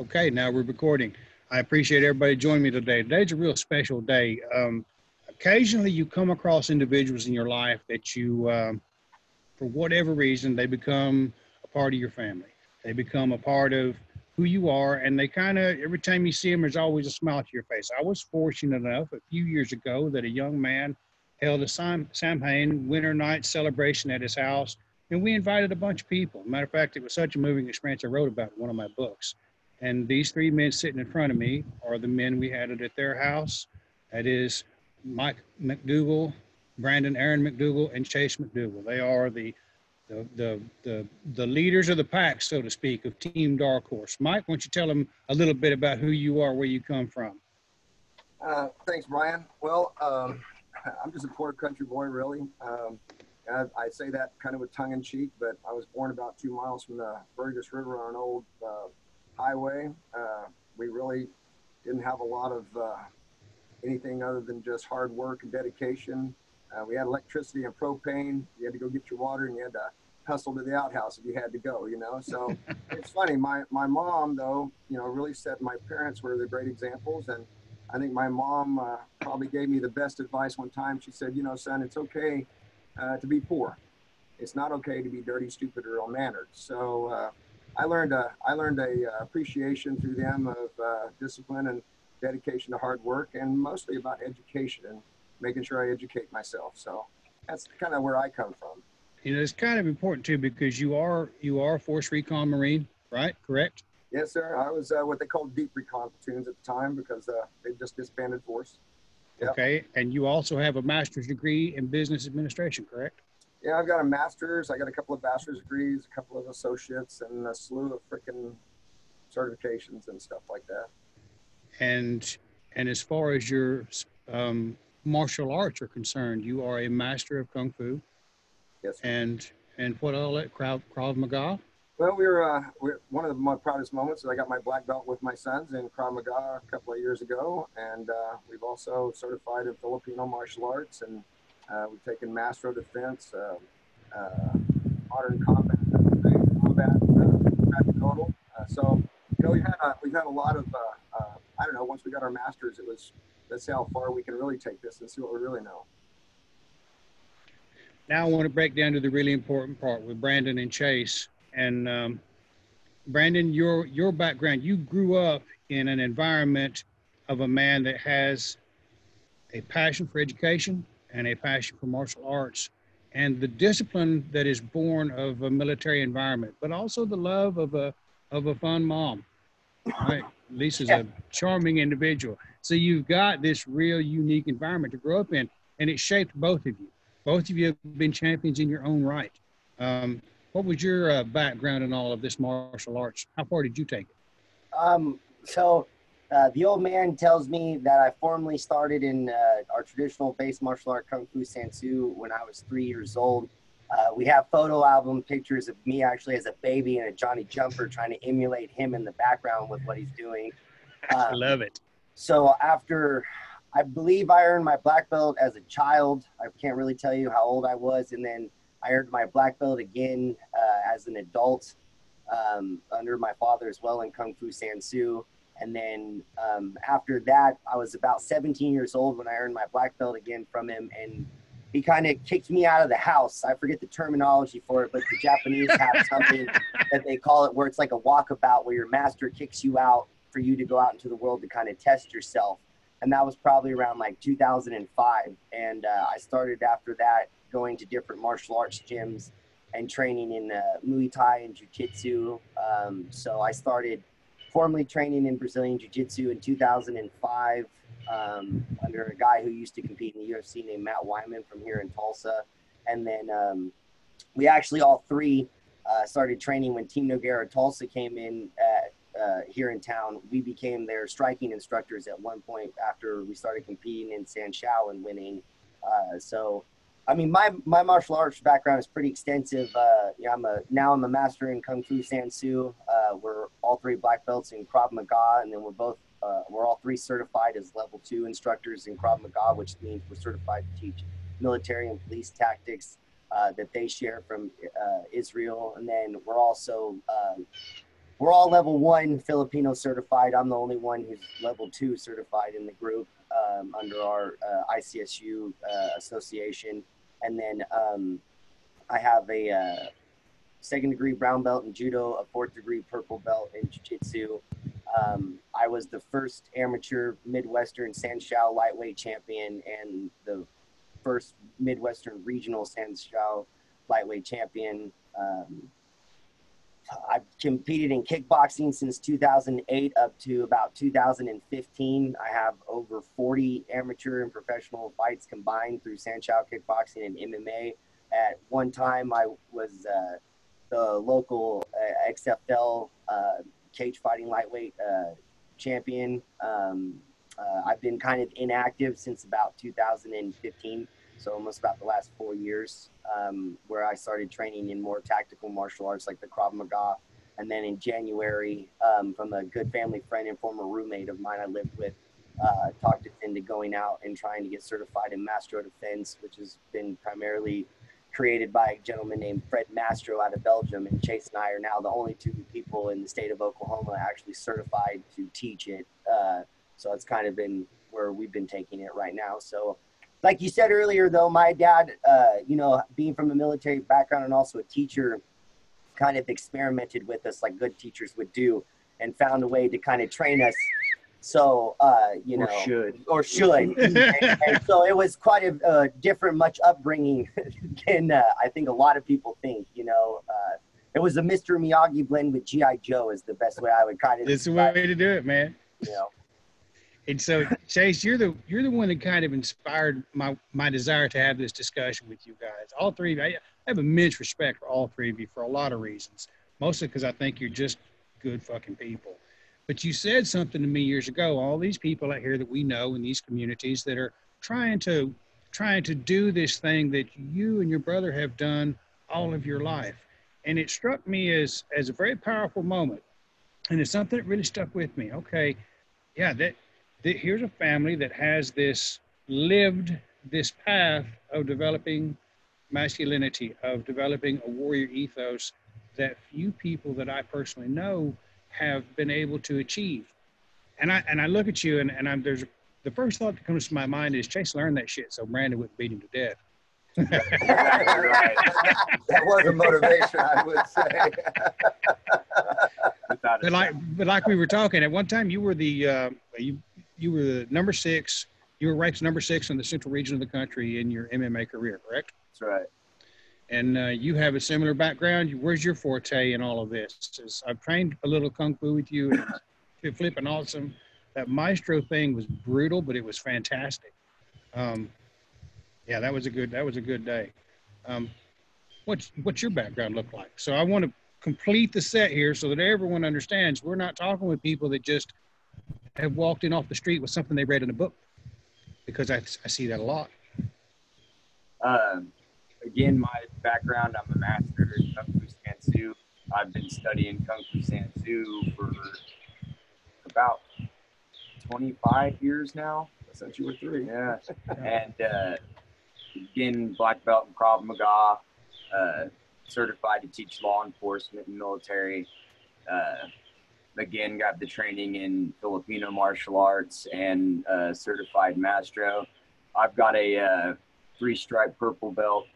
Okay, now we're recording. I appreciate everybody joining me today. Today's a real special day. Um, occasionally, you come across individuals in your life that you, um, for whatever reason, they become a part of your family. They become a part of who you are, and they kind of every time you see them, there's always a smile to your face. I was fortunate enough a few years ago that a young man held a Sam, Samhain winter night celebration at his house, and we invited a bunch of people. Matter of fact, it was such a moving experience. I wrote about it in one of my books. And these three men sitting in front of me are the men we had it at their house. That is Mike McDougal, Brandon Aaron McDougal, and Chase McDougal. They are the the, the, the, the leaders of the pack, so to speak, of Team Darkhorse. Mike, why don't you tell them a little bit about who you are, where you come from? Uh, thanks, Bryan. Well, um, I'm just a poor country boy, really. Um, I, I, say that kind of with tongue in cheek, but I was born about two miles from the Burgess River on an old uh, highway. Uh, we really didn't have a lot of uh, anything other than just hard work and dedication. Uh, we had electricity and propane. You had to go get your water and you had to hustle to the outhouse if you had to go, you know? So it's funny. My, my mom, though, you know, really said my parents were the great examples. And I think my mom uh, probably gave me the best advice one time. She said, you know, son, it's okay uh, to be poor. It's not okay to be dirty, stupid, or ill mannered. So, uh, I learned a I learned a uh, appreciation through them of uh, discipline and dedication to hard work, and mostly about education and making sure I educate myself. So that's kind of where I come from. You know, it's kind of important too because you are you are a Force Recon Marine, right? Correct. Yes, sir. I was uh, what they called deep recon platoons at the time because uh, they just disbanded force. Yep. Okay, and you also have a master's degree in business administration, correct? Yeah, I've got a master's. I got a couple of bachelor's degrees, a couple of associates, and a slew of freaking certifications and stuff like that. And and as far as your um, martial arts are concerned, you are a master of kung fu. Yes. Sir. And and what all that Krav, Krav Maga? Well, we were, uh, we're one of the my proudest moments is I got my black belt with my sons in Krav Maga a couple of years ago, and uh, we've also certified in Filipino martial arts and uh, we've taken Mastro Defense, uh, uh, Modern Combat, Combat, uh, Total. Uh, so, you know, we've had a, we've had a lot of, uh, I don't know, once we got our Masters, it was, let's see how far we can really take this and see what we really know. Now I want to break down to the really important part with Brandon and Chase. And um, Brandon, your your background, you grew up in an environment of a man that has a passion for education, and a passion for martial arts and the discipline that is born of a military environment, but also the love of a of a fun mom. Right? Lisa's yeah. a charming individual. So you've got this real unique environment to grow up in, and it shaped both of you. Both of you have been champions in your own right. Um, what was your uh, background in all of this martial arts? How far did you take it? Um, so uh, the old man tells me that I formally started in uh, our traditional base martial art Kung Fu San Soo when I was three years old. Uh, we have photo album pictures of me actually as a baby in a Johnny Jumper trying to emulate him in the background with what he's doing. I um, love it. So after, I believe I earned my black belt as a child. I can't really tell you how old I was. And then I earned my black belt again uh, as an adult um, under my father as well in Kung Fu San Soo. And then um, after that, I was about 17 years old when I earned my black belt again from him. And he kind of kicked me out of the house. I forget the terminology for it, but the Japanese have something that they call it where it's like a walkabout where your master kicks you out for you to go out into the world to kind of test yourself. And that was probably around like 2005. And uh, I started after that going to different martial arts gyms and training in uh, Muay Thai and Jiu Jitsu. Um, so I started formally training in Brazilian Jiu Jitsu in 2005 um, under a guy who used to compete in the UFC named Matt Wiman from here in Tulsa. And then um, we actually all three uh, started training when Team Nogueira Tulsa came in at, uh, here in town. We became their striking instructors at one point after we started competing in Sanshou and winning. Uh, so I mean, my, my martial arts background is pretty extensive. Uh, I'm a now I'm a master in Kung Fu San Soo. Uh, we're all three black belts in Krav Maga, and then we're both uh, we're all three certified as level two instructors in Krav Maga, which means we're certified to teach military and police tactics uh, that they share from uh, Israel. And then we're also uh, we're all level one Filipino certified. I'm the only one who's level two certified in the group um, under our uh, ICSU uh, association. And then um, I have a uh, second degree brown belt in judo, a fourth degree purple belt in jiu-jitsu. Um, I was the first amateur Midwestern Sanshou lightweight champion and the first Midwestern regional Sanshou lightweight champion. Um, I've competed in kickboxing since 2008 up to about 2015. I have over 40 amateur and professional fights combined through Sanshou kickboxing and MMA. At one time, I was uh, the local uh, XFL uh, cage fighting lightweight uh, champion. Um, uh, I've been kind of inactive since about 2015 so almost about the last four years, um, where I started training in more tactical martial arts like the Krav Maga. And then in January, um, from a good family friend and former roommate of mine I lived with, uh, talked us into going out and trying to get certified in Mastro Defense, which has been primarily created by a gentleman named Fred Mastro out of Belgium. And Chase and I are now the only two people in the state of Oklahoma actually certified to teach it. Uh, so it's kind of been where we've been taking it right now. So like you said earlier, though, my dad, uh, you know, being from a military background and also a teacher, kind of experimented with us like good teachers would do, and found a way to kind of train us. So, uh, you know, or should, or should. and, and, so it was quite a, different, much upbringing than uh, I think a lot of people think. You know, uh, it was a Mr. Miyagi blend with GI Joe is the best way I would kind of. It's the way to do it, man. You know. And so, Chase, you're the you're the one that kind of inspired my my desire to have this discussion with you guys. All three of you, I have immense respect for all three of you for a lot of reasons. Mostly because I think you're just good fucking people. But you said something to me years ago. All these people out here that we know in these communities that are trying to trying to do this thing that you and your brother have done all of your life, and it struck me as as a very powerful moment, and it's something that really stuck with me. Okay, yeah, that here's a family that has this lived this path of developing masculinity, of developing a warrior ethos that few people that I personally know have been able to achieve. And I and I look at you and, and I'm there's the first thought that comes to my mind is Chase learned that shit so Brandon wouldn't beat him to death. that was a motivation, I would say. but like, but like we were talking at one time, you were the uh, you you were number six. You were ranked number six in the central region of the country in your MMA career, correct? That's right. And uh, you have a similar background. Where's your forte in all of this? I've trained a little kung fu with you. And flipping awesome. That maestro thing was brutal, but it was fantastic. Um, yeah, that was a good. That was a good day. Um, what's what's your background look like? So I want to complete the set here so that everyone understands. We're not talking with people that just have walked in off the street with something they read in a book because I, I see that a lot. Um, again, my background, I'm a master in Kung Fu San Soo. I've been studying Kung Fu San Soo for about 25 years now. Since you were three. Yeah. and uh, again, black belt in Krav Maga, uh, certified to teach law enforcement and military. Uh, again got the training in Filipino martial arts and uh, certified maestro. I've got a uh, three stripe purple belt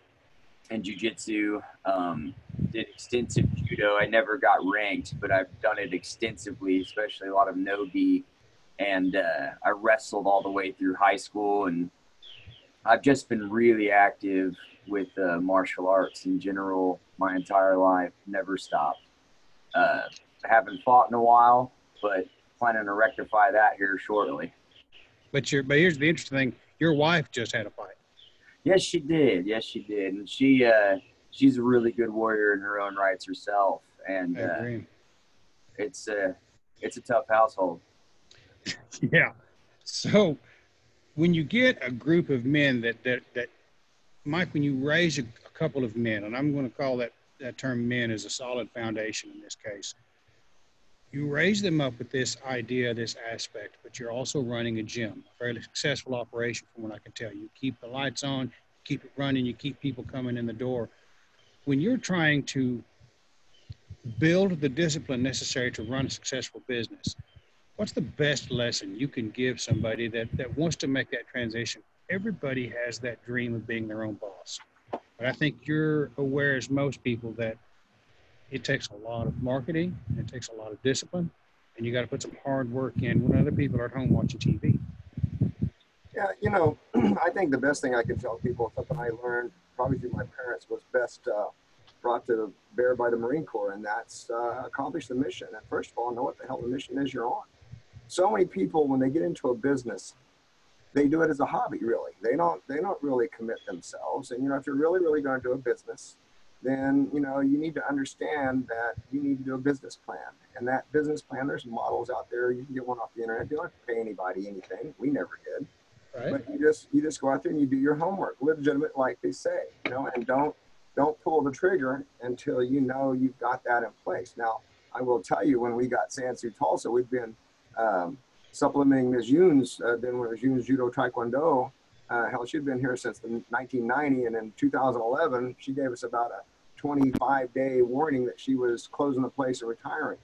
in jujitsu. Um, did extensive judo. I never got ranked, but I've done it extensively, especially a lot of no-gi. And uh, I wrestled all the way through high school, and I've just been really active with uh, martial arts in general my entire life. Never stopped. Uh, haven't fought in a while, but planning to rectify that here shortly. But your but here's the interesting thing: your wife just had a fight. Yes, she did. Yes, she did, and she uh, she's a really good warrior in her own rights herself. And uh, it's a uh, it's a tough household. yeah. So when you get a group of men that that that Mike, when you raise a, a couple of men, and I'm going to call that that term men as a solid foundation in this case you raise them up with this idea, this aspect, but you're also running a gym, a fairly successful operation from what I can tell. You keep the lights on, keep it running, you keep people coming in the door. When you're trying to build the discipline necessary to run a successful business. What's the best lesson you can give somebody that, that wants to make that transition? Everybody has that dream of being their own boss. But I think you're aware, as most people, that it takes a lot of marketing, it takes a lot of discipline, and you got to put some hard work in when other people are at home watching TV. Yeah, you know, I think the best thing I can tell people, something I learned probably through my parents, was best uh, brought to the bear by the Marine Corps, and that's uh, accomplish the mission. And first of all, know what the hell the mission is you're on. So many people, when they get into a business, they do it as a hobby. Really, they don't they don't really commit themselves. And you know, if you're really really going to do a business, then you know you need to understand that you need to do a business plan. And that business plan, there's models out there. You can get one off the internet. You don't have to pay anybody anything. We never did. Right. But you just you just go out there and you do your homework, legitimate, like they say, you know, and don't don't pull the trigger until you know you've got that in place. Now, I will tell you, when we got San Soo Tulsa, we've been um, supplementing Ms. Yoons, uh, then when it was Yoons Judo Taekwondo. Uh, hell, she'd been here since the 1990, and in 2011, she gave us about a 25 day warning that she was closing the place and retiring.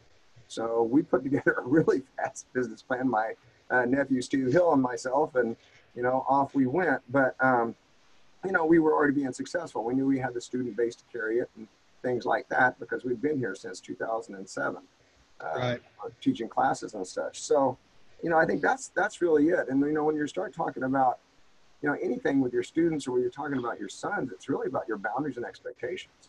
So we put together a really fast business plan. My uh, nephew Steve Hill and myself, and you know, off we went. But um, you know, we were already being successful. We knew we had the student base to carry it and things like that because we've been here since 2007, uh, right. teaching classes and such. So, you know, I think that's that's really it. And you know, when you start talking about, you know, anything with your students or when you're talking about your sons, it's really about your boundaries and expectations.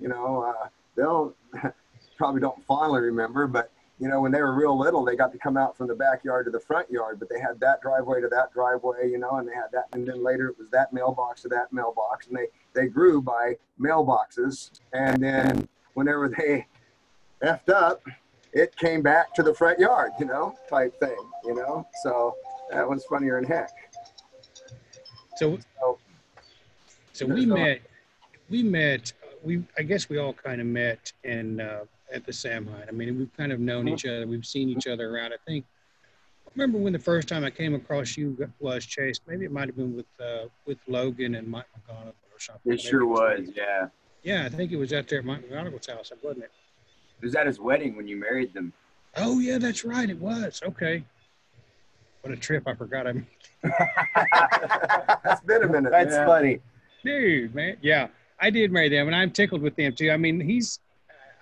You know, uh, they'll probably don't fondly remember, but you know, when they were real little, they got to come out from the backyard to the front yard, but they had that driveway to that driveway, you know, and they had that, and then later it was that mailbox to that mailbox, and they they grew by mailboxes, and then whenever they effed up, it came back to the front yard, you know, type thing, you know. So that was funnier than heck. So, so, so we met, we met, we I guess we all kind of met in. Uh, at the Samide. I mean, we've kind of known each other. We've seen each other around. I think. I remember when the first time I came across you was Chase. Maybe it might have been with uh, with Logan and Mike McGonigal or something. It sure was, yeah. Yeah, I think it was out there at Mike McGonigal's house, wasn't it? It was at his wedding when you married them. Oh yeah, that's right. It was okay. What a trip! I forgot I. that's been a minute. That's yeah. funny, dude, man. Yeah, I did marry them, and I'm tickled with them too. I mean, he's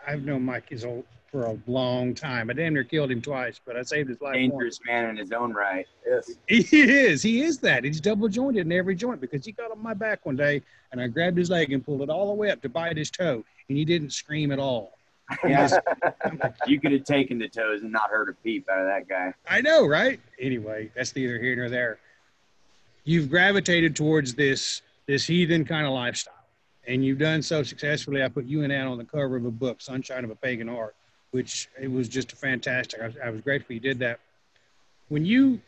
I've known Mike is old for a long time. I damn near killed him twice, but I saved his life. Dangerous man in his own right. Yes. He is. He is that. He's double jointed in every joint because he got on my back one day and I grabbed his leg and pulled it all the way up to bite his toe, and he didn't scream at all. Yeah. you could have taken the toes and not heard a peep out of that guy. I know, right? Anyway, that's neither here nor there. You've gravitated towards this this heathen kind of lifestyle and you've done so successfully. I put you and Ann on the cover of a book, Sunshine of a Pagan Heart, which it was just fantastic. I, I was grateful you did that. When you,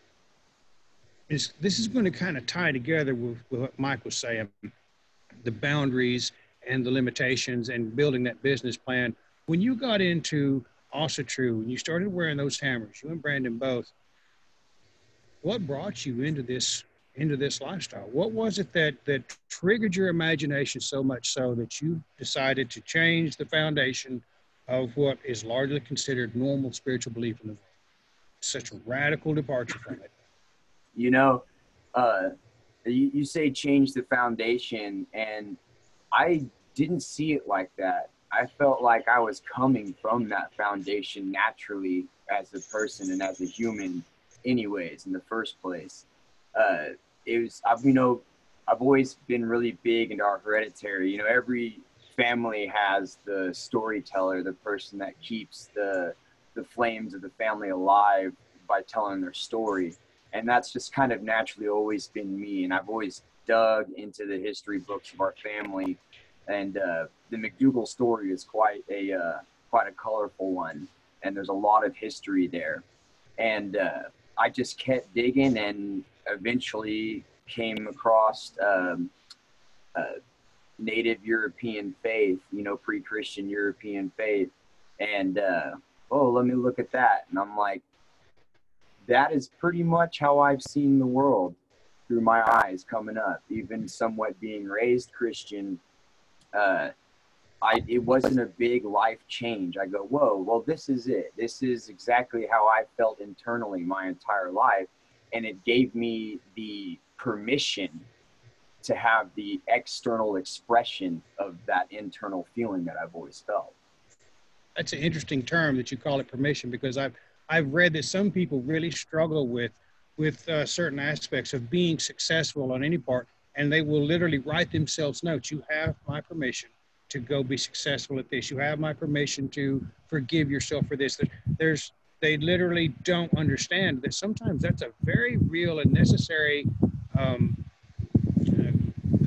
this, this is going to kind of tie together with, with what Mike was saying, the boundaries and the limitations and building that business plan. When you got into Asatru and you started wearing those hammers, you and Brandon both, what brought you into this into this lifestyle? What was it that that triggered your imagination so much so that you decided to change the foundation of what is largely considered normal spiritual belief in the world? Such a radical departure from it. You know, uh, you, you say change the foundation, and I didn't see it like that. I felt like I was coming from that foundation naturally as a person and as a human, anyways, in the first place. Uh, it was I've you know I've always been really big into our hereditary. You know, every family has the storyteller, the person that keeps the the flames of the family alive by telling their story. And that's just kind of naturally always been me. And I've always dug into the history books of our family. And uh, the McDougal story is quite a uh, quite a colorful one, and there's a lot of history there. And uh, I just kept digging, and eventually came across um, uh, native European faith, you know, pre-Christian European faith, and uh, oh, let me look at that, and I'm like, that is pretty much how I've seen the world through my eyes coming up, even somewhat being raised Christian. Uh, I it wasn't a big life change. I go, whoa, well, this is it. This is exactly how I felt internally my entire life, and it gave me the permission to have the external expression of that internal feeling that I've always felt. That's an interesting term that you call it permission because I've I've read that some people really struggle with with uh, certain aspects of being successful on any part, and they will literally write themselves notes. You have my permission to go be successful at this. You have my permission to forgive yourself for this. There's they literally don't understand that sometimes that's a very real and necessary um,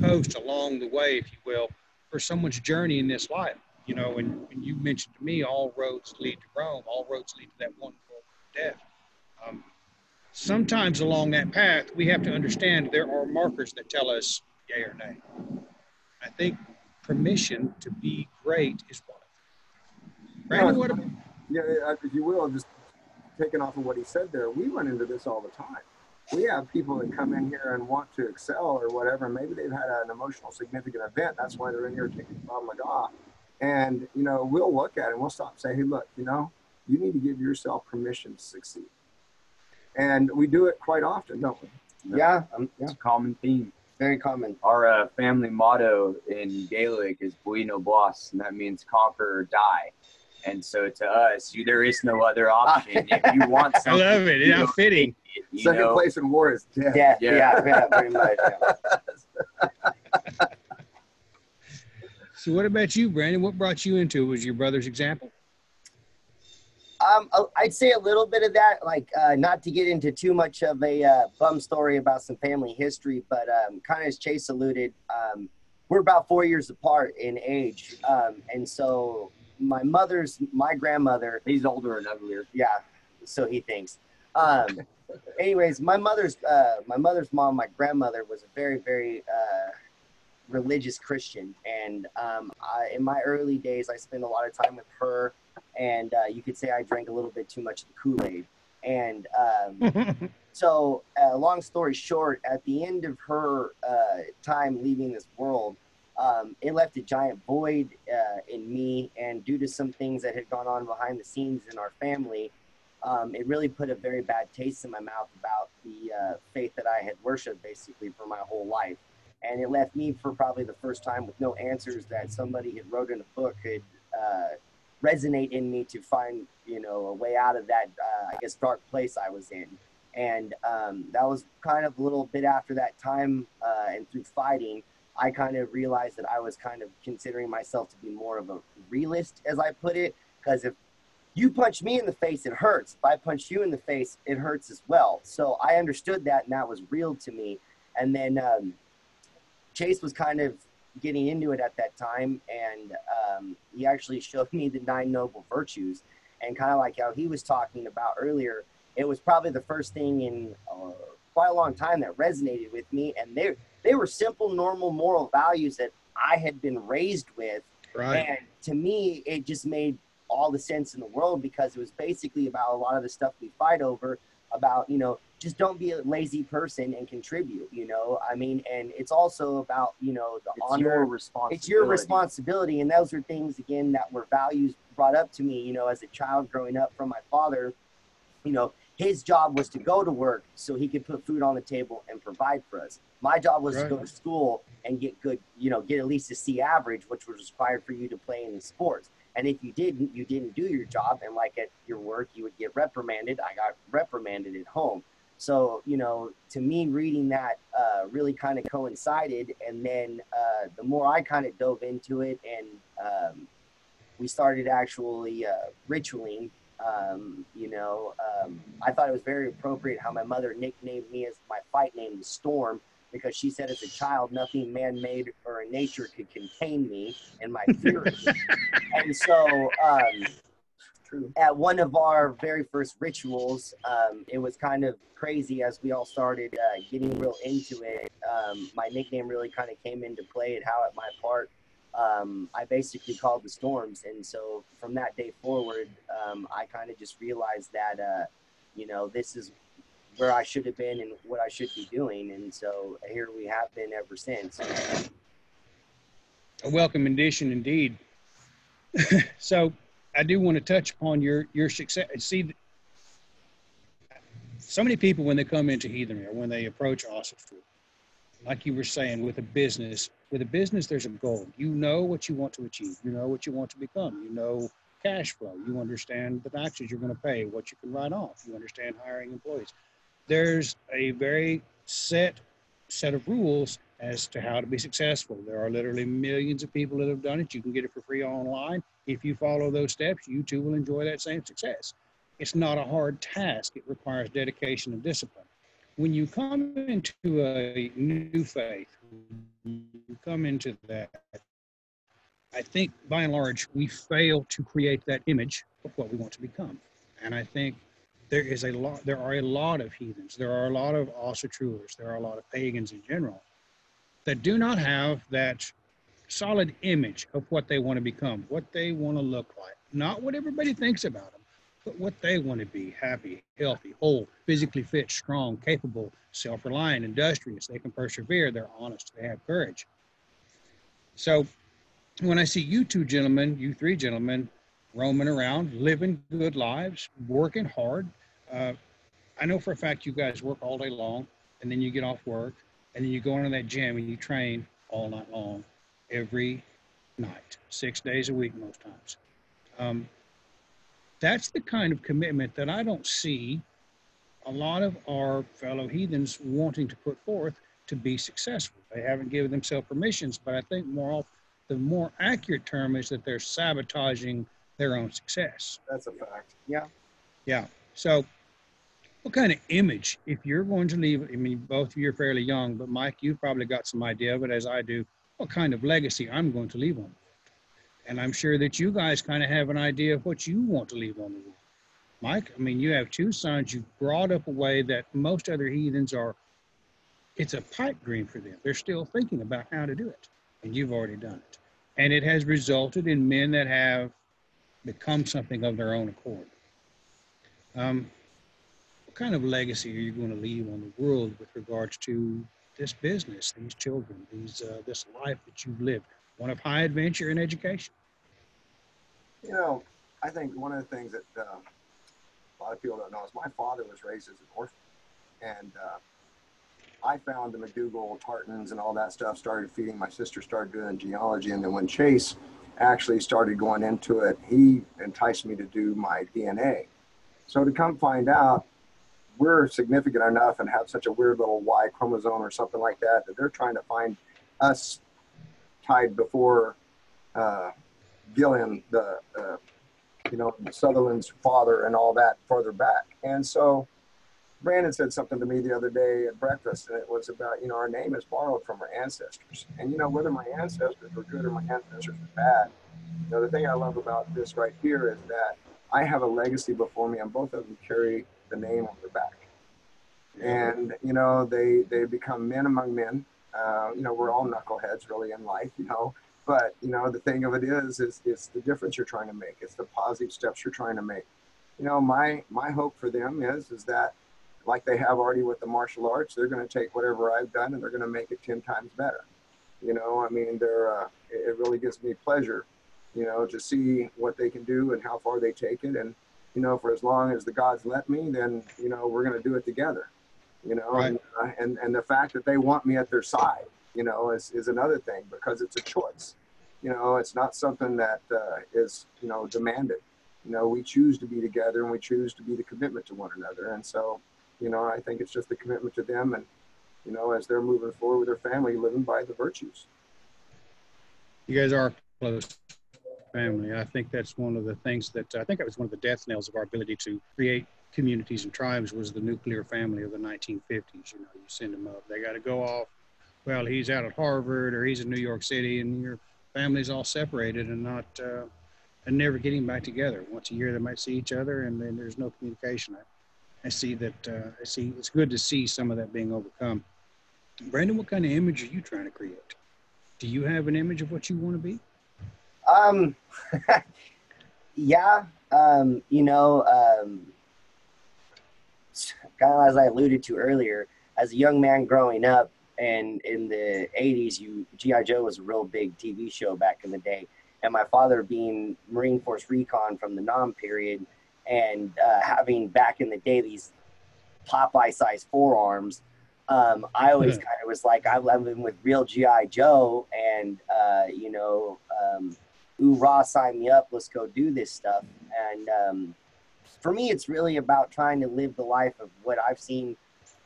post along the way, if you will, for someone's journey in this life. You know, and, and you mentioned to me, all roads lead to Rome. All roads lead to that one death. Um, sometimes along that path, we have to understand there are markers that tell us yay or nay. I think permission to be great is one of them. Brandon, what about? Yeah, if you will, just taking off of what he said there, we run into this all the time. We have people that come in here and want to excel or whatever. Maybe they've had an emotional significant event. That's why they're in here taking Krav Maga. And, you know, we'll look at it and we'll stop and say, hey, look, you know, you need to give yourself permission to succeed. And we do it quite often, don't we? Yeah, um, yeah. It's a common theme. Very common. Our uh, family motto in Gaelic is Buaidh no bàs, and that means conquer or die. And so to us, you, there is no other option. if you want something, I love it. you fitting. you Second know, place in war is death. Yeah, Yeah. yeah, yeah, pretty much. yeah. So, what about you, Brandon? What brought you into it? Was your brother's example? Um, I- I'd say a little bit of that, like uh, not to get into too much of a uh, bum story about some family history, but um, kind of as Chase alluded, um, we're about four years apart in age, um, and so my mother's, my grandmother, he's older and uglier. yeah, so he thinks. Um, anyways, my mother's, uh, my mother's mom, my grandmother was a very, very uh, religious Christian, and um, I, in my early days, I spent a lot of time with her and uh, you could say I drank a little bit too much of the Kool Aid. And um, so, uh, long story short, at the end of her uh, time leaving this world, um, it left a giant void uh, in me. And due to some things that had gone on behind the scenes in our family, um, it really put a very bad taste in my mouth about the uh, faith that I had worshipped basically for my whole life. And it left me for probably the first time with no answers that somebody had wrote in a book could uh, resonate in me to find you know a way out of that uh, I guess dark place I was in, and um, that was kind of a little bit after that time uh, and through fighting. I kind of realized that I was kind of considering myself to be more of a realist, as I put it, because if you punch me in the face, it hurts. If I punch you in the face, it hurts as well. So I understood that, and that was real to me. And then um, Chase was kind of getting into it at that time, and um, he actually showed me the nine noble virtues. And kind of like how he was talking about earlier, it was probably the first thing in uh, quite a long time that resonated with me. And they they were simple, normal moral values that I had been raised with, right. and to me, it just made all the sense in the world because it was basically about a lot of the stuff we fight over about you know just don't be a lazy person and contribute you know i mean and it's also about you know the It's honor responsibility. it's your responsibility and those are things again that were values brought up to me you know as a child growing up from my father you know his job was to go to work so he could put food on the table and provide for us. My job was Right. to go to school and get good you know get at least a c average which was required for you to play in the sports. And if you didn't you didn't do your job. And like at your work you would get reprimanded. I got reprimanded at home. So you know to me reading that uh, really kind of coincided. And then uh, the more i kind of dove into it and um, we started actually uh, ritualing um, you know um, i thought it was very appropriate how my mother nicknamed me as my fight name the storm because she said as a child nothing man-made or in nature could contain me and my fury and so um, at one of our very first rituals, um, it was kind of crazy as we all started uh, getting real into it. Um, my nickname really kind of came into play at how at my part. Um, I basically called the storms, and so from that day forward, um, I kind of just realized that uh, you know this is where I should have been and what I should be doing, and so here we have been ever since. A welcome addition indeed. so I do want to touch upon your your success. See, so many people when they come into heathenry or when they approach Asatru, like you were saying, with a business, with a business, there's a goal. You know what you want to achieve. You know what you want to become. You know cash flow. You understand the taxes you're going to pay, what you can write off. You understand hiring employees. There's a very set set of rules as to how to be successful. There are literally millions of people that have done it. You can get it for free online. If you follow those steps, you too will enjoy that same success. It's not a hard task. It requires dedication and discipline. When you come into a new faith, you come into that, I think by and large, we fail to create that image of what we want to become. And I think there is a lot, there are a lot of heathens, there are a lot of Asatruers, there are a lot of pagans in general that do not have that solid image of what they want to become, what they want to look like, not what everybody thinks about them, what they want to be happy, healthy, whole, physically fit, strong, capable, self reliant, industrious. They can persevere, they're honest, they have courage. So when I see you two gentlemen, you three gentlemen, roaming around, living good lives, working hard, uh, I know for a fact you guys work all day long and then you get off work and then you go into that gym and you train all night long, every night, six days a week most times. Um, that's the kind of commitment that I don't see a lot of our fellow heathens wanting to put forth to be successful. They haven't given themselves permissions, but I think more often, the more accurate term is that they're sabotaging their own success. That's a fact. Yeah. Yeah. So what kind of image, if you're going to leave, I mean, both of you are fairly young, but Mike, you've probably got some idea of it as I do, what kind of legacy I'm going to leave on And I'm sure that you guys kind of have an idea of what you want to leave on the world. Mike, I mean, you have two sons you've brought up a way that most other heathens are, it's a pipe dream for them. They're still thinking about how to do it. And you've already done it. And it has resulted in men that have become something of their own accord. Um, what kind of legacy are you going to leave on the world with regards to this business, these children, these uh, this life that you've lived, one of high adventure and education? You know, I think one of the things that uh, a lot of people don't know is my father was raised as an orphan, and uh, I found the McDougall tartans and all that stuff. Started feeding my sister, started doing genealogy, and then when Chase actually started going into it, he enticed me to do my DNA. So to come find out we're significant enough and have such a weird little Y chromosome or something like that that they're trying to find us tied before uh, Gillian, the uh, you know Sutherland's father, and all that further back. And so Brandon said something to me the other day at breakfast, and it was about you know our name is borrowed from our ancestors, and you know whether my ancestors were good or my ancestors were bad. You know the thing I love about this right here is that I have a legacy before me, and both of them carry the name on their back. And, you know, they, they become men among men. Uh, you know, we're all knuckleheads really in life, you know, but, you know, the thing of it is, is it's the difference you're trying to make. It's the positive steps you're trying to make. You know, my, my hope for them is, is that like they have already with the martial arts, they're going to take whatever I've done and they're going to make it 10 times better. You know, I mean, they're, uh, it really gives me pleasure, you know, to see what they can do and how far they take it. And, you know, for as long as the gods let me, then, you know, we're going to do it together, you know, right. and, uh, and, and the fact that they want me at their side, you know, is, is another thing because it's a choice. You know, it's not something that uh, is, you know, demanded. You know, we choose to be together and we choose to be the commitment to one another. And so, you know, I think it's just a commitment to them and, you know, as they're moving forward with their family, living by the virtues. You guys are close family. I think that's one of the things that I think it was one of the death nails of our ability to create communities and tribes was the nuclear family of the 1950s. You know, you send them up, they got to go off. Well, he's out at Harvard or he's in New York City, and your family's all separated and not uh, and never getting back together. Once a year, they might see each other, and then there's no communication. I, I see that. Uh, I see. It's good to see some of that being overcome. Brandon, what kind of image are you trying to create? Do you have an image of what you want to be? Um, yeah, um, you know, um, kind of as I alluded to earlier, as a young man growing up, and in the '80s, you GI Joe was a real big TV show back in the day, and my father being Marine Force Recon from the Nam period, and uh, having back in the day these Popeye sized forearms. Um, I always kind of was like, I'm living with real GI Joe, and uh, you know, um, ooh rah, sign me up, let's go do this stuff. And um, for me, it's really about trying to live the life of what I've seen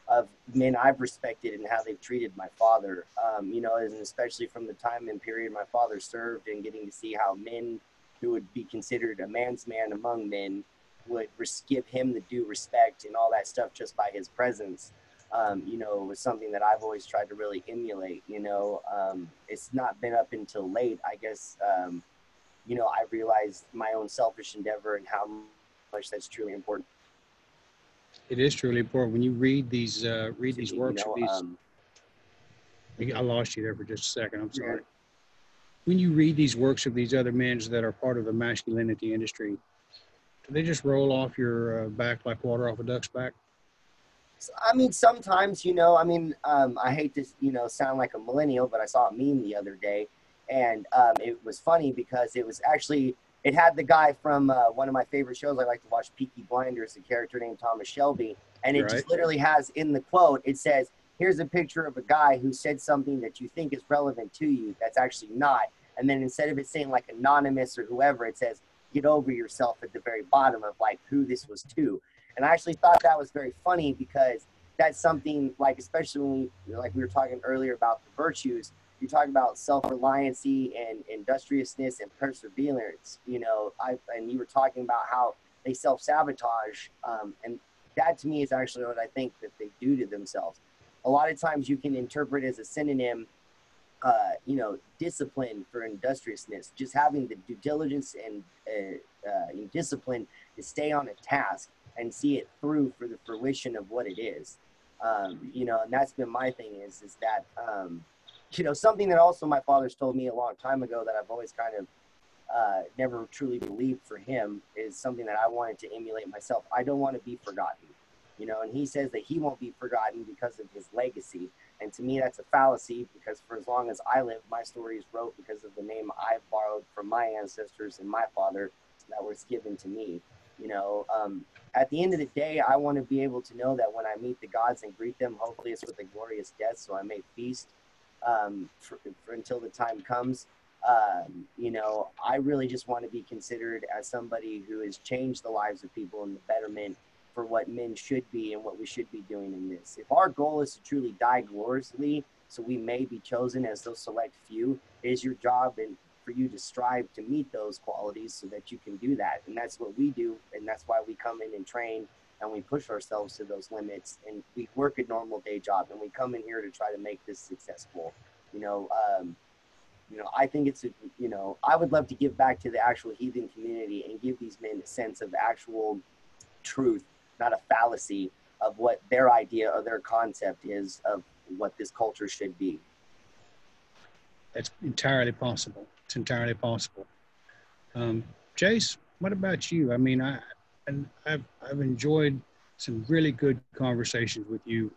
of men I've respected and how they've treated my father. Um, you know, and especially from the time and period my father served, and getting to see how men who would be considered a man's man among men would res- give him the due respect and all that stuff just by his presence. Um, you know, was something that I've always tried to really emulate. You know, um, it's not been up until late, I guess. Um, you know, I realized my own selfish endeavor and how much that's truly important. It is truly important when you read these uh, read these You works know, of these. um, I lost you there for just a second. I'm sorry. When you read these works of these other men that are part of the masculinity industry, do they just roll off your uh, back like water off a duck's back? I mean, sometimes, you know, I mean, um, I hate to, you know, sound like a millennial, but I saw a meme the other day, and um, it was funny because it was actually it had the guy from uh, one of my favorite shows I like to watch, Peaky Blinders, a character named Thomas Shelby, and it Right. just literally has in the quote, it says, "Here's a picture of a guy who said something that you think is relevant to you that's actually not," and then instead of it saying like anonymous or whoever, it says, "Get over yourself" at the very bottom of like who this was to. And I actually thought that was very funny because that's something like, especially when we, like we were talking earlier about the virtues, you talk about self-reliancy and industriousness and perseverance, you know, I, and you were talking about how they self-sabotage. Um, and that to me is actually what I think that they do to themselves. A lot of times you can interpret as a synonym, uh, you know, discipline for industriousness, just having the due diligence and uh, uh, discipline to stay on a task and see it through for the fruition of what it is. Um, you know, and that's been my thing is is that um, you know something that also my father's told me a long time ago that I've always kind of uh, never truly believed for him is something that I wanted to emulate myself. I don't want to be forgotten, you know, and he says that he won't be forgotten because of his legacy. And to me, that's a fallacy because for as long as I live, my story is wrote because of the name I've borrowed from my ancestors and my father that was given to me. You know, um, at the end of the day, I want to be able to know that when I meet the gods and greet them, hopefully it's with a glorious death, so I may feast um, for, for until the time comes. Um, you know, I really just want to be considered as somebody who has changed the lives of people and the betterment for what men should be and what we should be doing in this. If our goal is to truly die gloriously, so we may be chosen as those select few, it is your job and for you to strive to meet those qualities so that you can do that. And that's what we do. And that's why we come in and train and we push ourselves to those limits and we work a normal day job and we come in here to try to make this successful. You know, um, you know, I think it's a, you know, I would love to give back to the actual heathen community and give these men a sense of actual truth, not a fallacy of what their idea or their concept is of what this culture should be. That's entirely possible. It's entirely possible. Um, Chase, what about you? I mean, I and I've I've enjoyed some really good conversations with you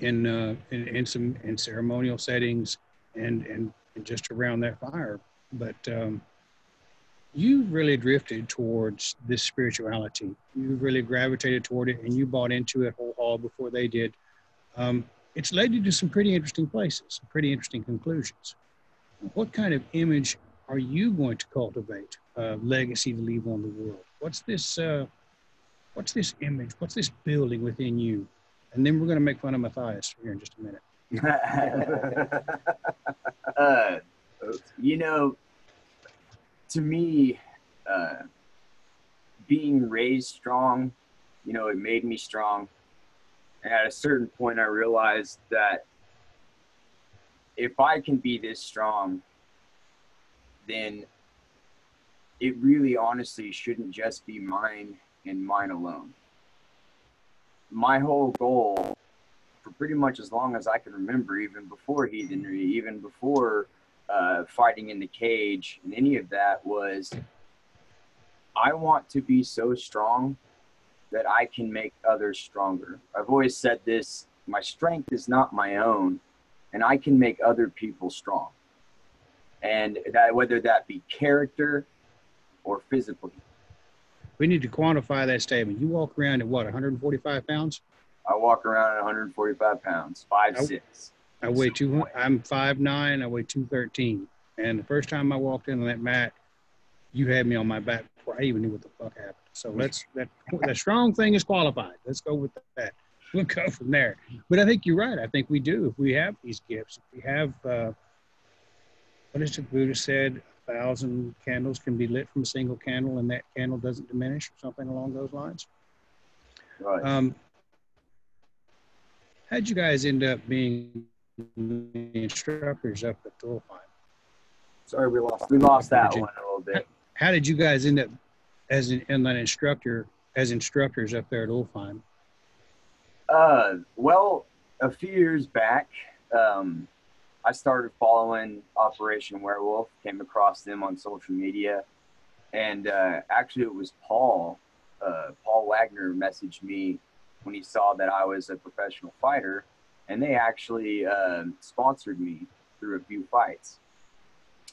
in uh, in, in some in ceremonial settings and, and and just around that fire. But um, you really drifted towards this spirituality. You really gravitated toward it, and you bought into it whole hog before they did. Um, it's led you to some pretty interesting places, some pretty interesting conclusions. What kind of image are you going to cultivate, a legacy to leave on the world? What's this? Uh, what's this image? What's this building within you? And then we're going to make fun of Matthias here in just a minute. uh, you know, to me, uh, being raised strong, you know, it made me strong. And at a certain point, I realized that if I can be this strong, then it really honestly shouldn't just be mine and mine alone. My whole goal for pretty much as long as I can remember, even before heathenry, even before uh, fighting in the cage and any of that, was I want to be so strong that I can make others stronger. I've always said this my strength is not my own, and I can make other people strong. And that whether that be character or physically. We need to quantify that statement. You walk around at what, 145 pounds? I walk around at 145 pounds, five I- six. I weigh two. I'm five nine. I weigh two thirteen. And the first time I walked in on that mat, you had me on my back before I even knew what the fuck happened. So let's that that strong thing is qualified. Let's go with that. We'll go from there. But I think you're right. I think we do. If we have these gifts, if we have uh, what is it Buddha said? A thousand candles can be lit from a single candle, and that candle doesn't diminish, or something along those lines. Right. Um, how'd you guys end up being instructors up at Olfheim? Sorry, we lost. we lost that Virginia. one a little bit. How did you guys end up as an, an instructor, as instructors up there at Olfheim? Uh, well, a few years back, um, I started following Operation Werewolf. Came across them on social media, and uh, actually, it was Paul. Uh, Paul Wagner messaged me when he saw that I was a professional fighter, and they actually um sponsored me through a few fights.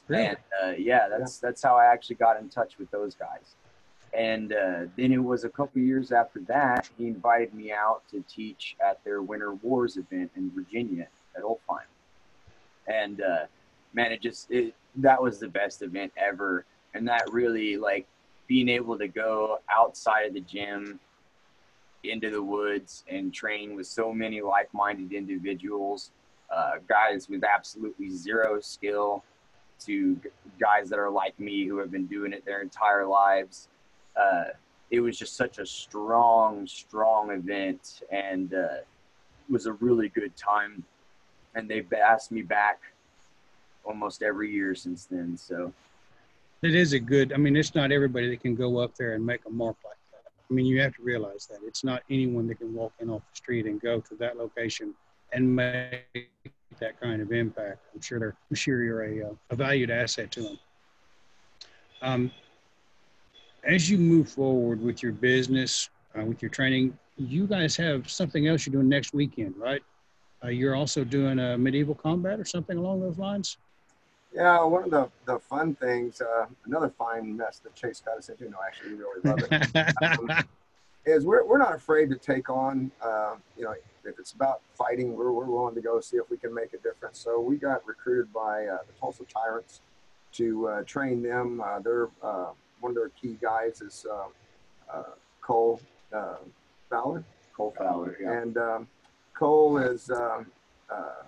And uh, yeah, that's that's how I actually got in touch with those guys. And uh, then it was a couple years after that, he invited me out to teach at their Winter Wars event in Virginia at Olfheim. And uh, man, it just it, that was the best event ever. And that really like being able to go outside of the gym into the woods and train with so many like-minded individuals, uh, guys with absolutely zero skill to guys that are like me who have been doing it their entire lives. Uh, it was just such a strong, strong event and uh, was a really good time. And they've asked me back almost every year since then. So, It is a good. I mean, it's not everybody that can go up there and make a mark like that. I mean, you have to realize that it's not anyone that can walk in off the street and go to that location and make that kind of impact. I'm sure they're. I'm sure you're a, uh, a valued asset to them. Um, as you move forward with your business, uh, with your training, you guys have something else you're doing next weekend, right? Uh, you're also doing a medieval combat or something along those lines. Yeah, one of the, the fun things, uh, another fine mess that Chase got us into, no, actually, we really love it, is we're, we're not afraid to take on, uh, you know, if it's about fighting, we're, we're willing to go see if we can make a difference. So we got recruited by uh, the Tulsa Tyrants to uh, train them. Uh, they're, uh, one of their key guys is uh, uh, Cole uh, Fowler. Cole Fowler. yeah. And um, Cole is um, uh,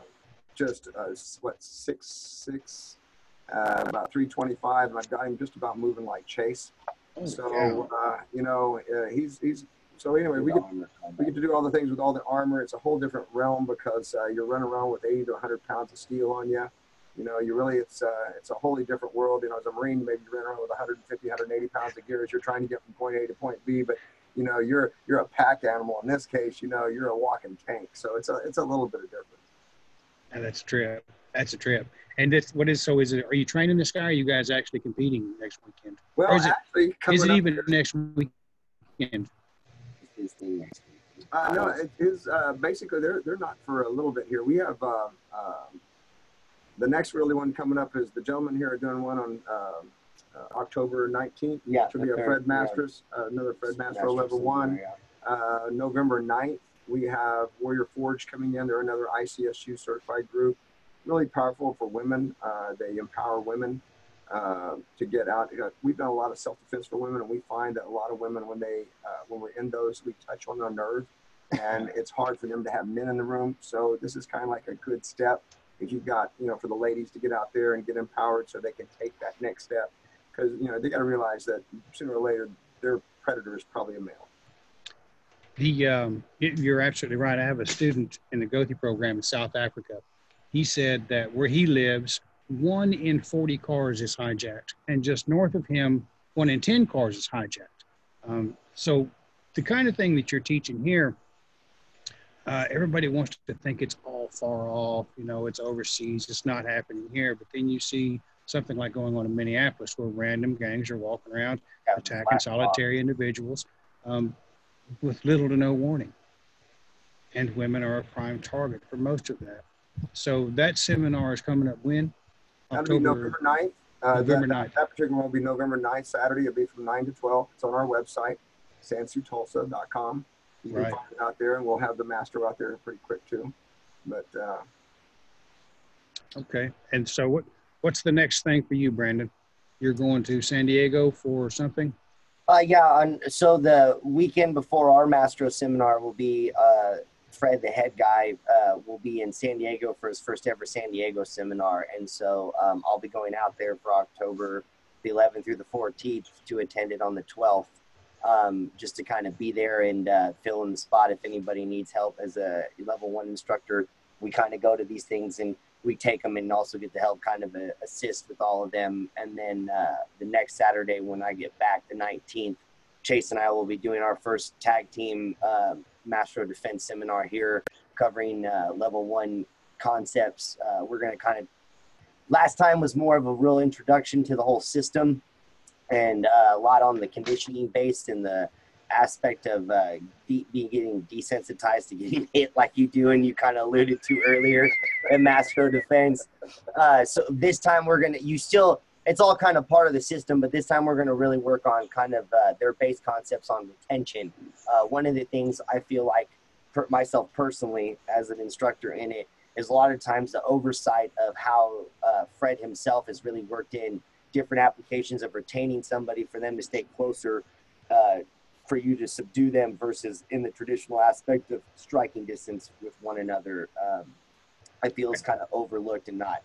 just, uh, what, six six, uh, about 325. And I've got him just about moving like Chase. So, uh, you know, uh, he's, he's, so anyway, we get, we get to do all the things with all the armor. It's a whole different realm because uh, you're running around with 80 to 100 pounds of steel on you. You know, you really, it's uh, it's a wholly different world. You know, as a Marine, maybe you run around with 150, 180 pounds of gear as you're trying to get from point A to point B. But you know, you're you're a pack animal. In this case, you know, you're a walking tank. So it's a it's a little bit of difference. And that's a trip. That's a trip. And this, what is so? Is it? Are you training this guy? Or are you guys actually competing next weekend? Well, Or is it- actually, coming Is it even here- next weekend? Uh, no, it is uh, basically they're they're not for a little bit here. We have uh, um the next really one coming up is the gentlemen here are doing one on um uh, October 19th. Yeah. Which will be a Fred third, Masters, uh, another Fred yeah, Mastro level one. yeah. Uh, November 9th, we have Warrior Forge coming in. They're another ICSU certified group. Really powerful for women. Uh, they empower women uh, to get out. You know, we've done a lot of self defense for women, and we find that a lot of women, when they uh, when we're in those, we touch on their nerve, and it's hard for them to have men in the room. So this is kind of like a good step if you've got you know for the ladies to get out there and get empowered so they can take that next step because you know they got to realize that sooner or later their predator is probably a male. The um, you're absolutely right. I have a student in the Gothi program in South Africa. He said that where he lives, one in 40 cars is hijacked, and just north of him, one in 10 cars is hijacked. Um, so, the kind of thing that you're teaching here, uh, everybody wants to think it's all far off. You know, it's overseas. It's not happening here. But then you see something like going on in Minneapolis, where random gangs are walking around attacking solitary individuals um, with little to no warning. And women are a prime target for most of that. So that seminar is coming up when? That'll be October, November 9th. Uh, November that, 9th. That particular one will be November 9th, Saturday. It'll be from 9 to 12. It's on our website, sansootulsa.com. You can Right. find it out there, and we'll have the master out there pretty quick, too. But uh, Okay. And so what, what's the next thing for you, Brandon? You're going to San Diego for something? Uh, yeah. On, so the weekend before our Mastro seminar will be uh, Fred, the head guy, uh, will be in San Diego for his first ever San Diego seminar, and so um, I'll be going out there for October the 11th through the 14th to attend it on the 12th, um, just to kind of be there and uh, fill in the spot if anybody needs help as a level one instructor. We kind of go to these things and we take them and also get to help kind of uh, assist with all of them. And then uh, the next Saturday when I get back, the 19th, Chase and I will be doing our first tag team uh, Mastro Defense seminar here, covering uh, level one concepts. Uh, we're going to kind of, last time was more of a real introduction to the whole system and uh, a lot on the conditioning based and the aspect of uh, de- being getting desensitized to getting hit like you do and you kind of alluded to earlier in Mastro Defense. Uh, so this time we're going to, you still, it's all kind of part of the system, but this time we're going to really work on kind of uh, their base concepts on retention. Uh, one of the things I feel like for myself personally as an instructor in it is a lot of times the oversight of how uh, Fred himself has really worked in different applications of retaining somebody for them to stay closer, uh, for you to subdue them versus in the traditional aspect of striking distance with one another. Um, I feel is kind of overlooked and not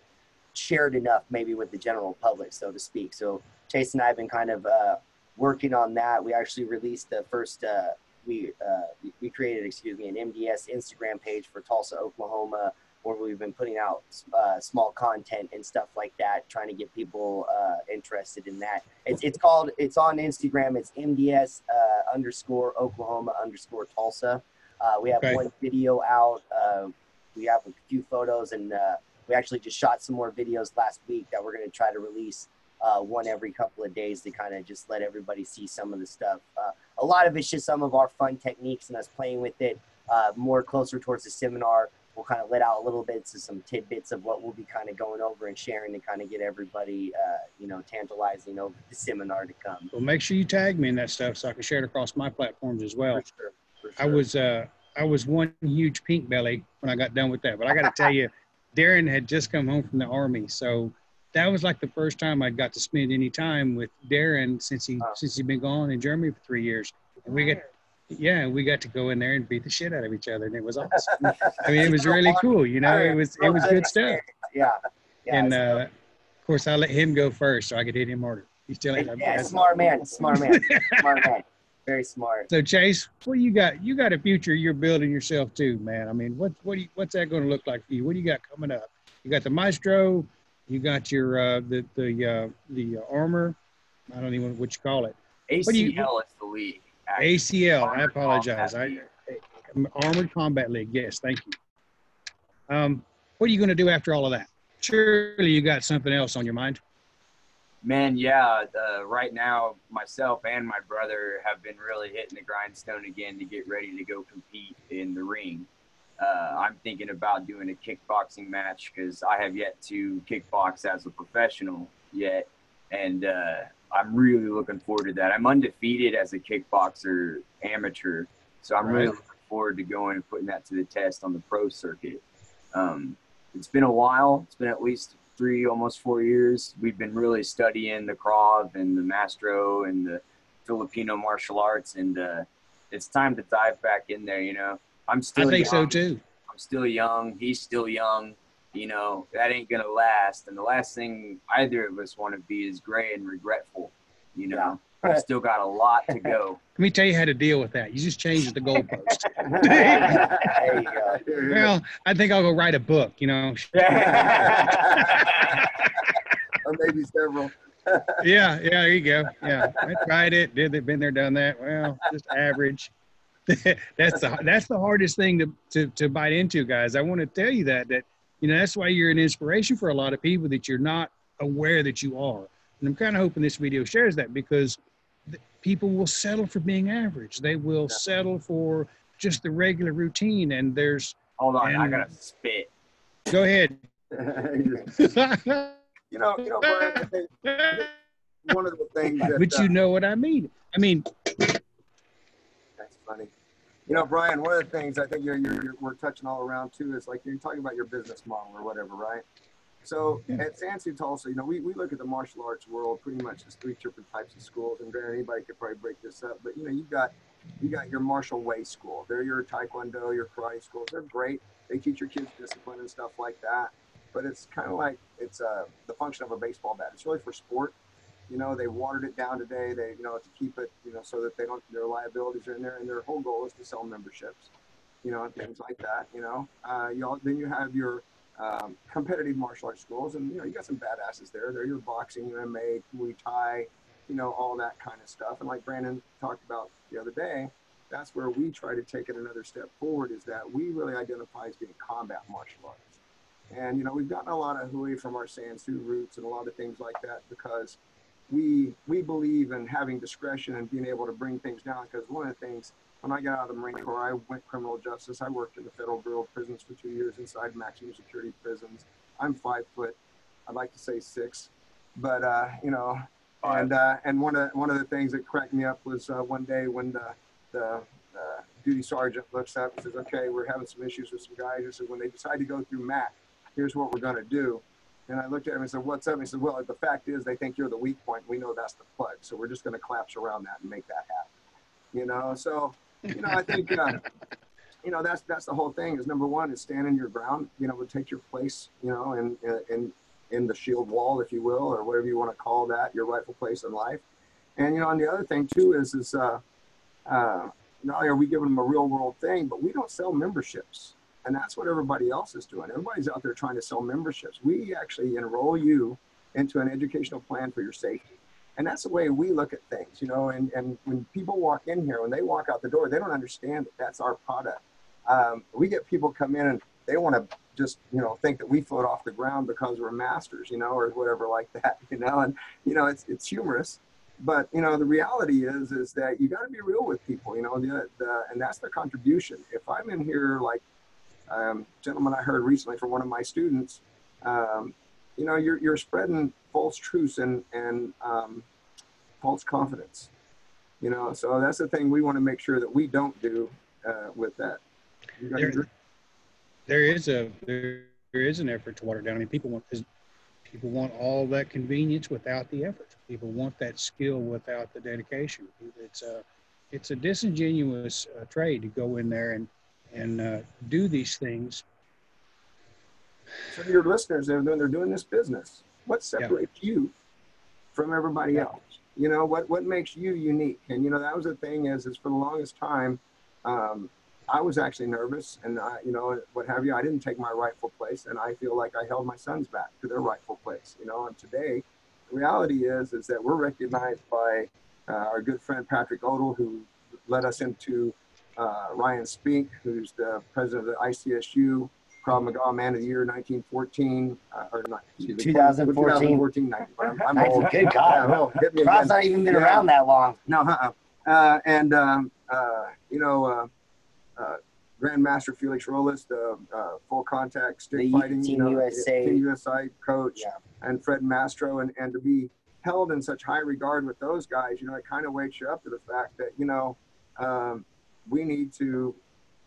shared enough maybe with the general public, so to speak. So Chase and I have been kind of uh, working on that. We actually released the first, uh, we, uh, we- we created, excuse me, an MDS Instagram page for Tulsa, Oklahoma, where we've been putting out uh, small content and stuff like that, trying to get people uh, interested in that. It's, it's called, it's on Instagram. It's MDS uh, underscore Oklahoma underscore Tulsa. Uh, we have Okay. one video out. Uh, we have a few photos and uh, we actually just shot some more videos last week that we're going to try to release uh, one every couple of days to kind of just let everybody see some of the stuff. Uh, a lot of it's just some of our fun techniques and us playing with it uh, more closer towards the seminar. We'll kind of let out a little bits of some tidbits of what we'll be kind of going over and sharing to kind of get everybody, uh, you know, tantalizing over the seminar to come. Well, make sure you tag me in that stuff so I can share it across my platforms as well. for sure, for I was uh I was one huge pink belly when I got done with that. But I got to tell you, Darren had just come home from the army, so that was like the first time I got to spend any time with Darren since he Wow. since he'd been gone in Germany for three years. And we got yeah, we got to go in there and beat the shit out of each other, and it was awesome. I mean, it was really cool. You know, it was it was good stuff. Yeah. yeah And uh, of course, I let him go first so I could hit him harder. He's still yeah, smart man, smart man, smart man, very smart. So Chase, what you got? You got a future you're building yourself too, man. I mean, what what do you, what's that going to look like for you? What do you got coming up? You got the Mastro, you got your uh, the the uh, the uh, armor. I don't even know what you call it. ACL you- is the league. ACL. I apologize. I Armored Combat League. Yes, thank you. Um, what are you going to do after all of that? Surely you got something else on your mind. Man, yeah. Uh, right now, myself and my brother have been really hitting the grindstone again to get ready to go compete in the ring. Uh, I'm thinking about doing a kickboxing match because I have yet to kickbox as a professional yet, and uh, I'm really looking forward to that. I'm undefeated as a kickboxer amateur, so I'm really looking forward to going and putting that to the test on the pro circuit. Um, it's been a while. It's been at least three, almost four years. We've been really studying the Krav and the Mastro and the Filipino martial arts, and uh, it's time to dive back in there. You know, I'm still. I think so too. I'm still young. He's still young. You know, that ain't gonna last. And the last thing either of us want to be is gray and regretful. You know, Yeah. I've still got a lot to go. Let me tell you how to deal with that. You just change the goalpost. there you go. well, I think I'll go write a book. You know. or maybe several. yeah, yeah, there you go. Yeah, I tried it. Did it? Been there, done that. Well, just average. that's the that's the hardest thing to, to to bite into, guys. I want to tell you that that you know that's why you're an inspiration for a lot of people that you're not aware that you are. And I'm kind of hoping this video shares that because people will settle for being average. They will settle for just the regular routine. And there's Hold on, I gotta spit. go ahead. You know, you know, Bryan, one of the things that but uh, you know what I mean. I mean, That's funny. You know, Bryan, one of the things I think you're, you're, you're, we're touching all around too is like you're talking about your business model or whatever, right? So Yeah. at San Soo Tulsa, you know, we, we look at the martial arts world pretty much as three different types of schools. And granted, anybody could probably break this up, but you know, you've got you got your martial way school. They're your taekwondo, your karate schools. They're great. They teach your kids discipline and stuff like that. But it's kind of like it's uh, the function of a baseball bat. It's really for sport. You know, they watered it down today. They, you know, to keep it, you know, so that they don't, their liabilities are in there, and their whole goal is to sell memberships, you know, and things like that. You know, uh, you all, then you have your um, competitive martial arts schools, and you know, you got some badasses there. They're your boxing, MMA, Muay Thai, you know, all that kind of stuff. And like Brandon talked about the other day, that's where we try to take it another step forward. Is that we really identify as being combat martial arts. And you know, we've gotten a lot of hooey from our San Soo roots and a lot of things like that because we we believe in having discretion and being able to bring things down. Because one of the things when I got out of the Marine Corps, I went criminal justice. I worked in the Federal Bureau of Prisons for two years inside maximum security prisons. I'm five foot. I'd like to say six, but uh, you know, and uh, and one of one of the things that cracked me up was uh, one day when the the uh, duty sergeant looks up and says, "Okay, we're having some issues with some guys." He says, "When they decide to go through MAC, here's what we're going to do." And I looked at him and said, "What's up?" And he said, "Well, the fact is, they think you're the weak point. We know that's the plug, so we're just going to collapse around that and make that happen." You know, so you know, I think uh, you know that's that's the whole thing. Is number one is standing your ground. You know, take your place. You know, in in in the shield wall, if you will, or whatever you want to call that, your rightful place in life. And you know, and the other thing too is is uh, uh, not only are we giving them a real world thing, but we don't sell memberships. And that's what everybody else is doing. Everybody's out there trying to sell memberships. We actually enroll you into an educational plan for your safety. And that's the way we look at things, you know. And, and when people walk in here, when they walk out the door, they don't understand that that's our product. Um, we get people come in and they want to just, you know, think that we float off the ground because we're masters, you know, or whatever like that, you know. And, you know, it's, it's humorous. But, you know, the reality is, is that you got to be real with people, you know, the, the, and that's the contribution. If I'm in here like um, gentleman I heard recently from one of my students, um, you know, you're, you're spreading false truths and, and um, false confidence, you know, so that's the thing we want to make sure that we don't do uh, with that. There- there is a there, there is an effort to water down. I mean, people want people want all that convenience without the effort. People want that skill without the dedication. It's a it's a disingenuous uh, trade to go in there and and uh, do these things. So your listeners, they're, they're doing this business. What separates you from everybody else? You know, what, what makes you unique? And, you know, that was the thing is, is for the longest time, um, I was actually nervous and, I, you know, what have you. I didn't take my rightful place. And I feel like I held my sons back to their rightful place, you know, and today the reality is, is that we're recognized by uh, our good friend Patrick Odell, who led us into uh, Ryan Spink, who's the president of the ICSU, Krav Maga Man of the Year 1914, uh, or not, me, 2014. 2014, I'm, I'm old. Good Yeah, God. no, hit me Rob's again. not even been Yeah. around that long. No, uh-uh. Uh, and, um, uh, you know, uh, uh, Grandmaster Felix Rolis, the uh, full contact stick The fighting, Team you know, USA. Team USA coach, Yeah. and Fred Mastro, and, and to be held in such high regard with those guys, you know, it kind of wakes you up to the fact that, you know, um, we need to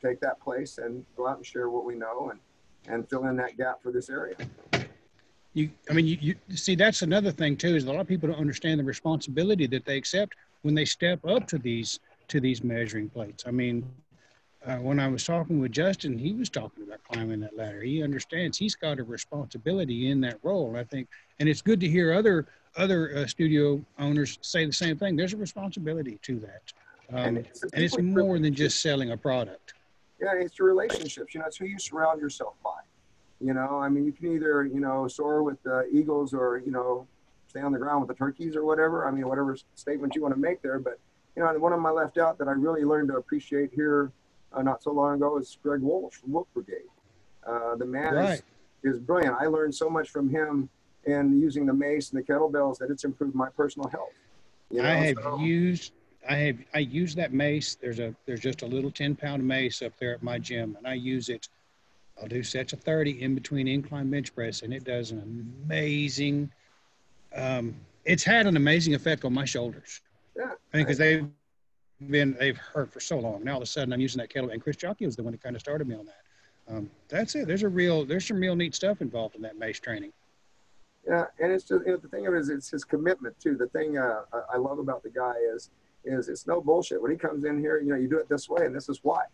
take that place and go out and share what we know and, and fill in that gap for this area. You, I mean, you, you see, that's another thing too. Is a lot of people don't understand the responsibility that they accept when they step up to these to these measuring plates. I mean, uh, when I was talking with Justin, he was talking about climbing that ladder. He understands he's got a responsibility in that role. I think, and it's good to hear other other uh, studio owners say the same thing. There's a responsibility to that, um, it's and it's more than just selling a product. Yeah, it's your relationships. You know, it's who you surround yourself by. You know, I mean, you can either, you know, soar with the eagles or, you know, stay on the ground with the turkeys or whatever. I mean, whatever statement you want to make there. But, you know, one of my left out that I really learned to appreciate here uh, not so long ago is Greg Walsh from Wolf Brigade. Uh, the man Right. is, is brilliant. I learned so much from him in using the mace and the kettlebells that it's improved my personal health. You know, I have so- used I have I use that mace. There's a there's just a little ten pound mace up there at my gym, and I use it I'll do sets of 30 in between incline bench press, and it does an amazing. Um, it's had an amazing effect on my shoulders. Yeah. I mean, because they've been they've hurt for so long. Now all of a sudden I'm using that kettlebell, and Chris Jockey was the one that kind of started me on that. Um, that's it. There's a real there's some real neat stuff involved in that mace training. Yeah, and it's just you know, the thing of it is it's his commitment too. The thing uh, I love about the guy is is it's no bullshit. When he comes in here, you know, you do it this way, and this is why.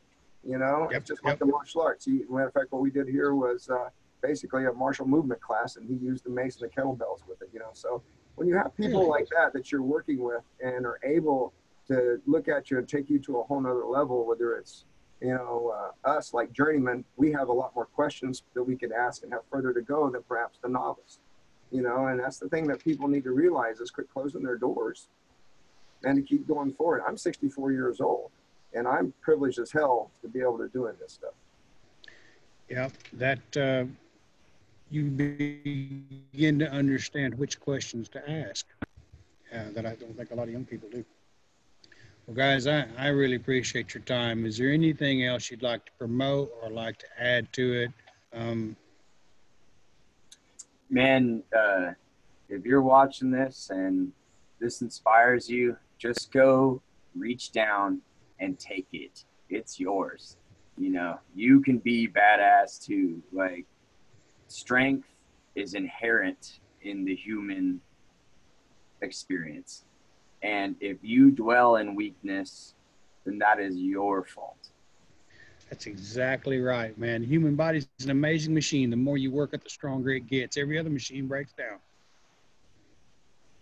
You know, Yep, it's just like the martial arts. He, matter of fact, what we did here was uh, basically a martial movement class, and he used the mace and the kettlebells with it. You know, so when you have people like that that you're working with and are able to look at you and take you to a whole nother level, whether it's you know uh, us like journeymen, we have a lot more questions that we could ask and have further to go than perhaps the novice you know and that's the thing that people need to realize is quit closing their doors and to keep going forward i'm 64 years old and i'm privileged as hell to be able to doing this stuff Yeah, that uh, you begin to understand which questions to ask uh, that I don't think a lot of young people do. Well, guys, I, I really appreciate your time. Is there anything else you'd like to promote or like to add to it? Um, man, uh, if you're watching this and this inspires you, just go reach down and take it. It's yours. You know, you can be badass too. Like, strength is inherent in the human experience. And if you dwell in weakness, then that is your fault. That's exactly right, man. Human body's an amazing machine. The more you work it, the stronger it gets. Every other machine breaks down.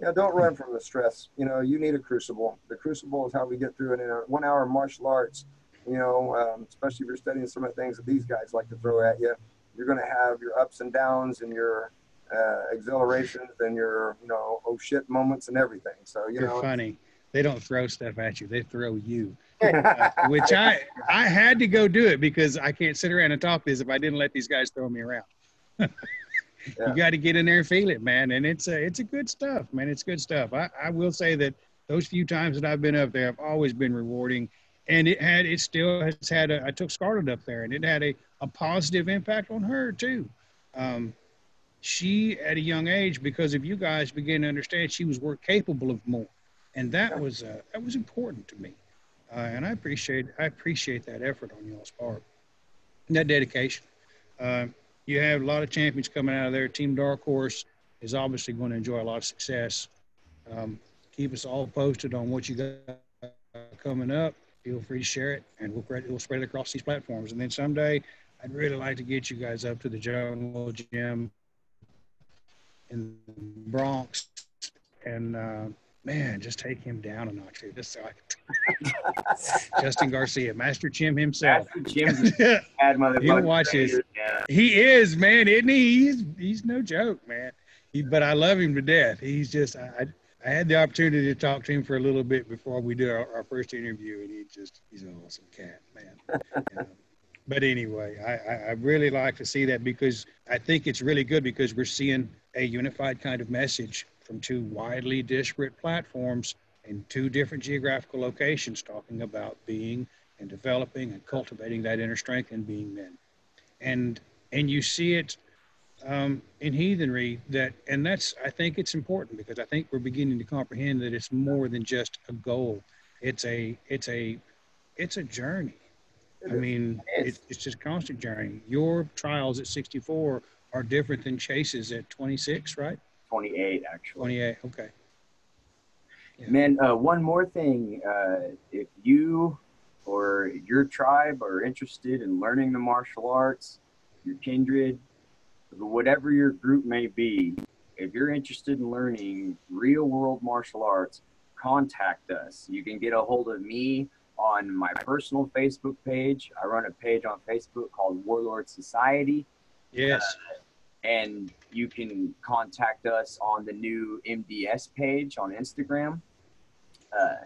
Yeah don't run from the stress you know you need a crucible the crucible is how we get through it in a one hour martial arts you know um, especially if you're studying some of the things that these guys like to throw at you you're going to have your ups and downs and your uh, exhilarations and your you know oh shit moments and everything so you You're know funny. They don't throw stuff at you. They throw you. Uh, which I I had to go do it because I can't sit around and talk this if I didn't let these guys throw me around. Yeah. You got to get in there and feel it, man. And it's a, it's a good stuff, man. It's good stuff. I, I will say that those few times that I've been up there have always been rewarding, and it had it still has had. A, I took Scarlett up there, and it had a, a positive impact on her too. Um, she at a young age, because of you guys, began to understand she was work capable of more, and that was uh, that was important to me. Uh, and I appreciate I appreciate that effort on y'all's part, and that dedication. Uh, you have a lot of champions coming out of there. Team Darkhorse is obviously going to enjoy a lot of success. Um, keep us all posted on what you got coming up. Feel free to share it, and we'll spread, we'll spread it across these platforms. And then someday, I'd really like to get you guys up to the Jungle Gym in the Bronx, and uh, man, just take him down a notch, dude. Just so I can- Justin Garcia, Master Chim himself. Master Jim's a bad motherfucker. You watch Yeah. He is, man, isn't he? He's he's no joke, man. He, but I love him to death. He's just I, I had the opportunity to talk to him for a little bit before we did our, our first interview, and he just he's an awesome cat, man. But anyway, I, I really like to see that because I think it's really good because we're seeing a unified kind of message from two widely disparate platforms in two different geographical locations talking about being and developing and cultivating that inner strength and being men. And and you see it um, in heathenry that and that's I think it's important because I think we're beginning to comprehend that it's more than just a goal. It's a it's a it's a journey. I mean, It is. it, it's just a constant journey. Your trials at 64 are different than Chase's at 26, right? 28, actually. 28. Okay. Yeah. Man, uh, one more thing. Uh, if you or your tribe are interested in learning the martial arts, your kindred, whatever your group may be, if you're interested in learning real world martial arts, contact us. You can get a hold of me on my personal Facebook page. I run a page on Facebook called Warlord Society Yes. And you can contact us on the new MDS page on Instagram. Uh,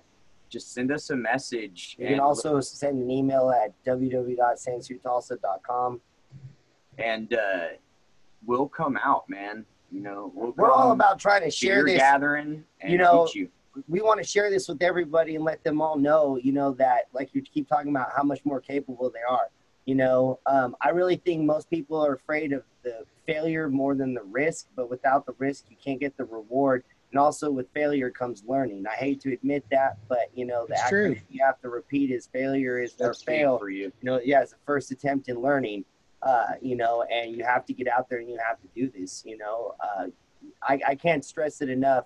just send us a message. You can also send an email at www.sansootulsa.com. and uh, we'll come out, man. You know, we'll We're all about trying to share this. gathering and you know, teach you. We want to share this with everybody and let them all know, you know, that like you keep talking about how much more capable they are. You know, um, I really think most people are afraid of the failure more than the risk, but without the risk, you can't get the reward. And also, with failure comes learning. I hate to admit that, but you know, the It's true. you have to repeat is failure is or That's big fail. for you. You know, yeah, it's the first attempt in learning. Uh, you know, and you have to get out there and you have to do this. You know, uh, I, I can't stress it enough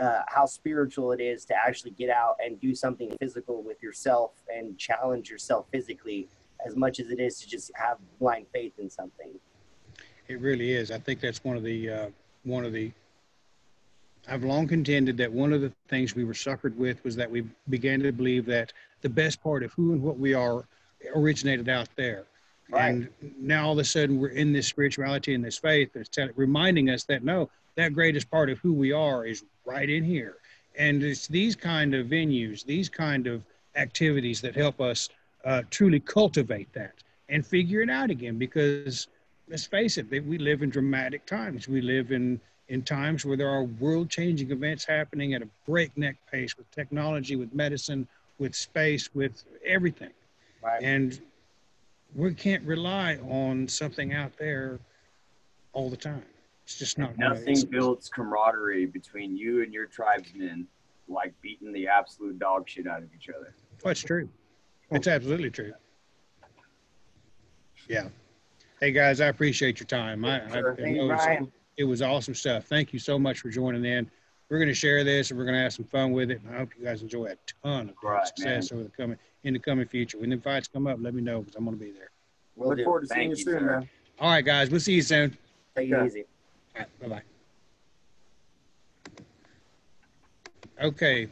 uh, how spiritual it is to actually get out and do something physical with yourself and challenge yourself physically as much as it is to just have blind faith in something. It really is. I think that's one of the uh, one of the. I've long contended that one of the things we were suckered with was that we began to believe that the best part of who and what we are originated out there. Right. And now all of a sudden we're in this spirituality and this faith that's tell, reminding us that no, that greatest part of who we are is right in here. And it's these kind of venues, these kind of activities that help us uh, truly cultivate that and figure it out again. Because let's face it, we live in dramatic times. We live in in times where there are world-changing events happening at a breakneck pace with technology, with medicine, with space, with everything Right. and we can't rely on something out there all the time. It's just not Nothing builds camaraderie between you and your tribesmen like beating the absolute dog shit out of each other. That's true. It's absolutely true. Yeah. Hey guys, I appreciate your time. I, I, I know it's- Bryan. it was awesome stuff. Thank you so much for joining in. We're going to share this and we're going to have some fun with it. And I hope you guys enjoy a ton of Right, success over the coming in the coming future. When the fights come up, let me know because I'm going to be there. Will Look do. forward to seeing Thank you you, soon, sir. man. All right, guys, we'll see you soon. Take it easy. All right, bye bye. Okay,